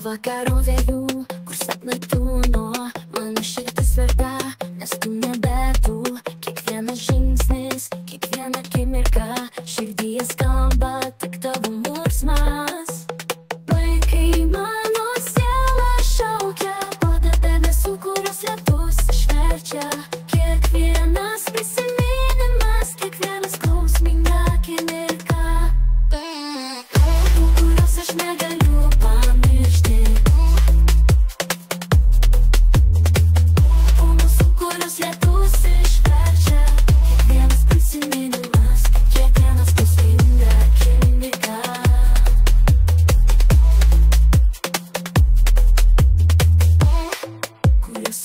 vakarų vėjų, kur sapnai tūno, mano širdis verda, nes tu nebetų. Kiekvienas žingsnis, kiekviena akimirka, širdyje skamba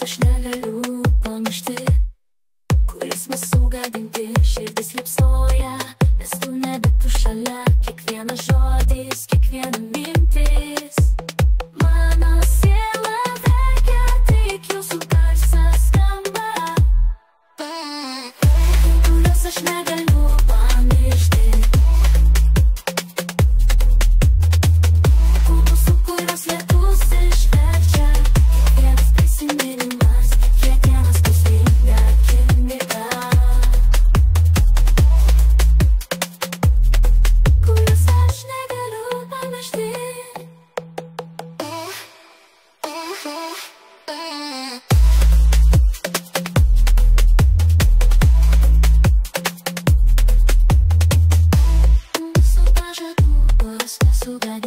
aš negaliu pamiršti Kuris mus sugadinti Širdis lipsoja Nes tu nebe tu šalia Kiekvienas žodis, kiekviena mintis Mano siela verkia Tik jūsų garsas skamba Kurios aš negaliu Nous sommes pas jaloux, boss, la soupe à